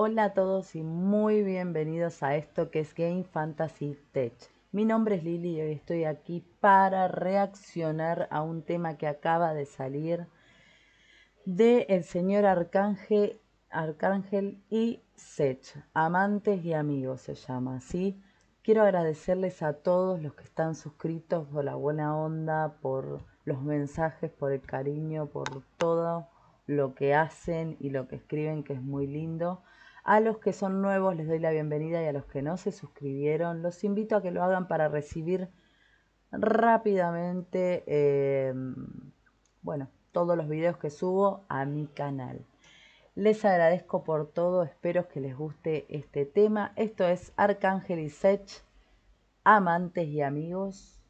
Hola a todos y muy bienvenidos a esto que es Game Fantasy Tech. Mi nombre es Lili y hoy estoy aquí para reaccionar a un tema que acaba de salir de el señor Arcángel, y Sech, amantes y amigos se llama, ¿sí? Quiero agradecerles a todos los que están suscritos por la buena onda, por los mensajes, por el cariño, por todo lo que hacen y lo que escriben, que es muy lindo. A los que son nuevos les doy la bienvenida y a los que no se suscribieron los invito a que lo hagan para recibir rápidamente, eh, bueno, todos los videos que subo a mi canal. Les agradezco por todo, espero que les guste este tema. Esto es Arcángel y Sech, amantes y amigos.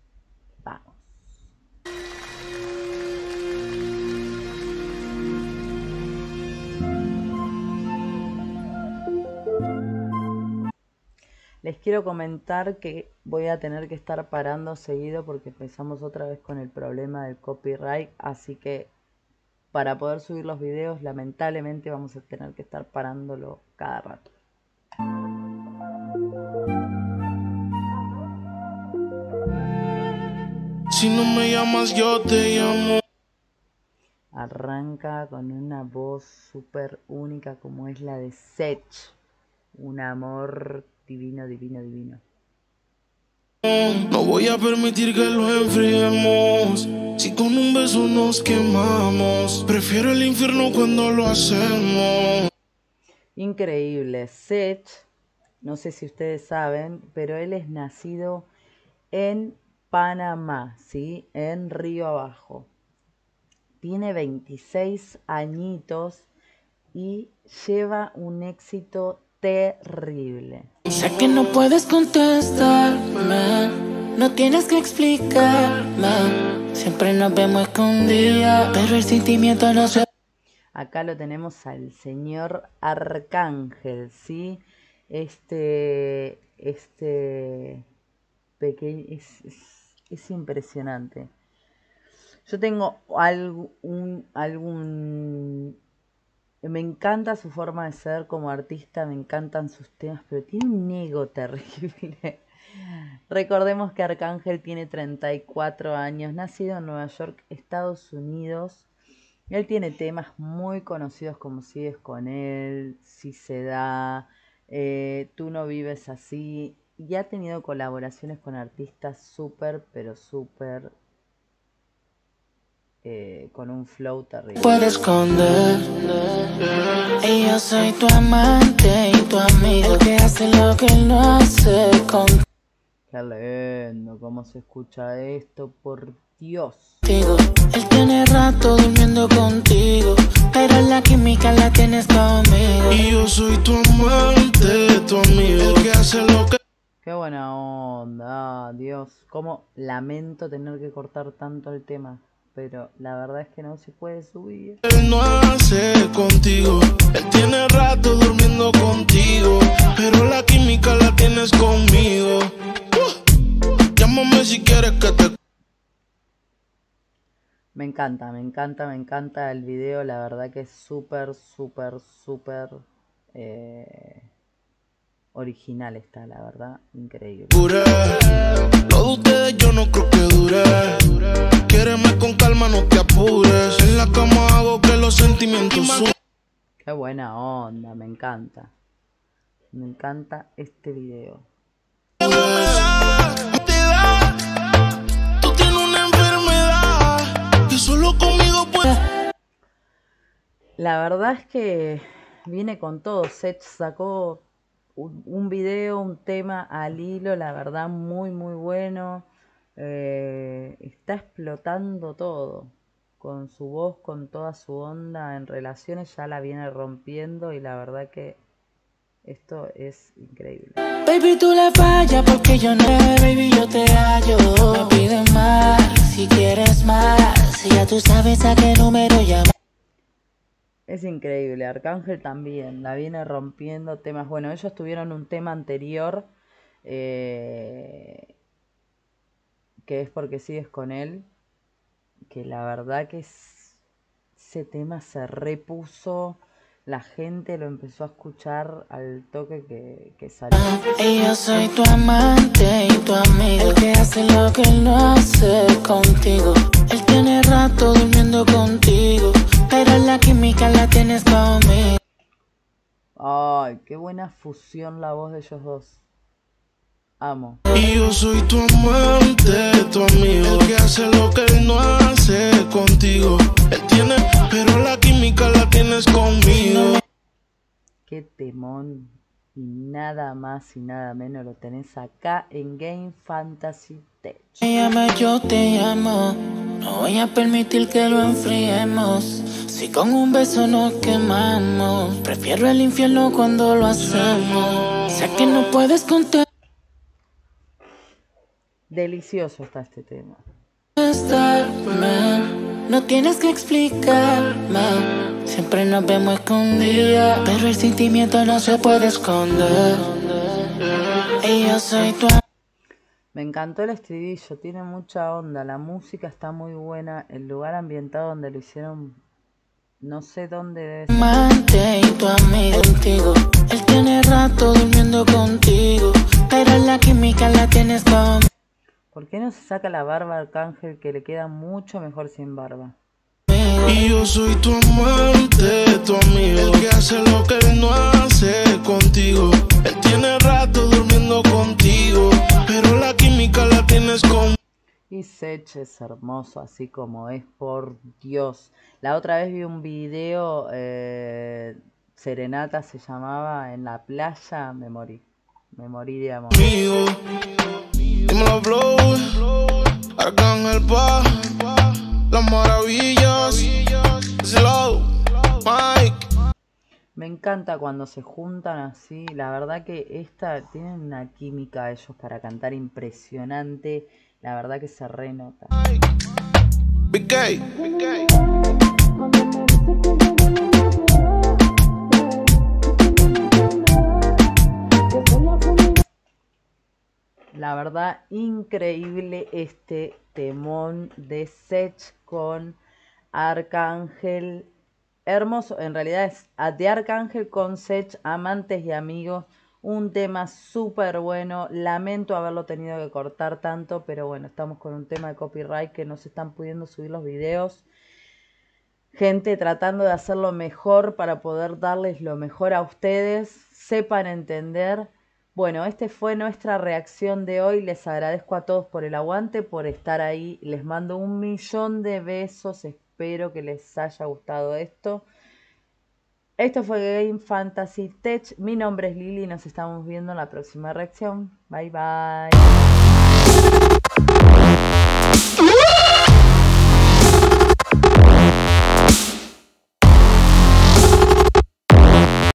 Vamos. Les quiero comentar que voy a tener que estar parando seguido porque empezamos otra vez con el problema del copyright, así que para poder subir los videos lamentablemente vamos a tener que estar parándolo cada rato. Si no me llamas yo te llamo. Arranca con una voz súper única como es la de Sech, un amor divino, divino, divino. No voy a permitir que lo enfriemos. Si con un beso nos quemamos, prefiero el infierno cuando lo hacemos. Increíble. Seth, no sé si ustedes saben, pero él es nacido en Panamá, ¿sí? En Río Abajo. Tiene 26 añitos y lleva un éxito terrible. Sé que no puedes contestarme, no tienes que explicarme. Siempre nos vemos escondidas, pero el sentimiento no se. Acá lo tenemos al señor Arcángel, ¿sí? Este, este pequeño, es, es, impresionante. Yo tengo algún, algún me encanta su forma de ser como artista, me encantan sus temas, pero tiene un ego terrible. Recordemos que Arcángel tiene 34 años, nacido en Nueva York, Estados Unidos. Él tiene temas muy conocidos como Sigues con él, Si se da, eh, Tú no vives así. Y ha tenido colaboraciones con artistas súper, pero súper eh, con un flow terrible. Puedes esconder. Y yo soy tu amante y tu amigo. El que hace lo que no hace con. Qué lindo, cómo se escucha esto, por Dios. Él tiene rato durmiendo contigo, pero la química la tienes conmigo. Y yo soy tu amante, tu amigo. El que hace lo que. Qué buena onda, Dios. Cómo lamento tener que cortar tanto el tema pero la verdad es que no se puede subir. Él no hace contigo, él tiene rato durmiendo contigo, pero la química la tienes conmigo. Uh, llámame si quieres que te... Me encanta, me encanta, me encanta el video, la verdad que es súper, súper, súper... Eh original está, la verdad, increíble. Lo de ustedes yo no creo que dure. Quiereme con calma, no te apures. En la cama hago que los sentimientos suban. Qué buena onda, me encanta. Me encanta este video. Tú tienes una enfermedad que solo conmigo puedes. La verdad es que viene con todo. Seth sacó un, video, un tema al hilo, la verdad muy muy bueno. Eh, está explotando todo. Con su voz, con toda su onda en relaciones, ya la viene rompiendo y la verdad que esto es increíble. Baby, tú la fallas porque yo no, baby, yo te hallo. Me piden más, si quieres más, ya tú sabes a qué número llamar. Es increíble, Arcángel también, la viene rompiendo temas. Bueno, ellos tuvieron un tema anterior, eh, que es porque sigues con él, que la verdad que ese tema se repuso, la gente lo empezó a escuchar al toque que, que salió. Y yo soy tu amante y tu amigo. El que hace lo que él no hace contigo. Él tiene rato durmiendo contigo. Pero la química la tienes conmigo. Ay, qué buena fusión la voz de ellos dos. Amo. Y yo soy tu amante, tu amigo. El que hace lo que él no hace contigo. Él tiene, pero la química la tienes conmigo. Qué temón. Y nada más y nada menos lo tenés acá en Game Fantasy Tech. Llama, yo te llamo. No voy a permitir que lo enfriemos. Si con un beso nos quemamos. Prefiero el infierno cuando lo hacemos. Sé que no puedes contestarme. Delicioso está este tema. No tienes que explicarme. Siempre nos vemos escondidas. Pero el sentimiento no se puede esconder. Y yo soy tu Me encantó el estribillo, tiene mucha onda, la música está muy buena, el lugar ambientado donde lo hicieron, no sé dónde debe ser. amante y tu amigo contigo. Él tiene rato durmiendo contigo. Pero la química la tienes conmigo. ¿Por qué no se saca la barba al Arcángel que le queda mucho mejor sin barba? Y yo soy tu amante, tu amigo. El que hace lo que él no hace contigo. Él tiene rato durmiendo contigo. Pero la química la tienes conmigo. Y Sech es hermoso así como es, por Dios. La otra vez vi un video, eh, Serenata se llamaba, en la playa, me morí. Me morí de amor. Amigo, dímelo, flow. Arcángel pa, las maravillas. Slow, Mike. Me encanta cuando se juntan así. La verdad que esta tienen una química ellos para cantar impresionante. La verdad que se renota. Big Big. La verdad, increíble este temón de Sech con Arcángel. Hermoso, en realidad es de Arcángel con Sech, amantes y amigos. Un tema súper bueno. Lamento haberlo tenido que cortar tanto, pero bueno, estamos con un tema de copyright que no se están pudiendo subir los videos. Gente tratando de hacerlo mejor para poder darles lo mejor a ustedes. Sepan entender. Bueno, este fue nuestra reacción de hoy. Les agradezco a todos por el aguante, por estar ahí. Les mando un millón de besos. Espero que les haya gustado esto. Esto fue Game Fantasy Tech. Mi nombre es Lili. Nos estamos viendo en la próxima reacción. Bye bye.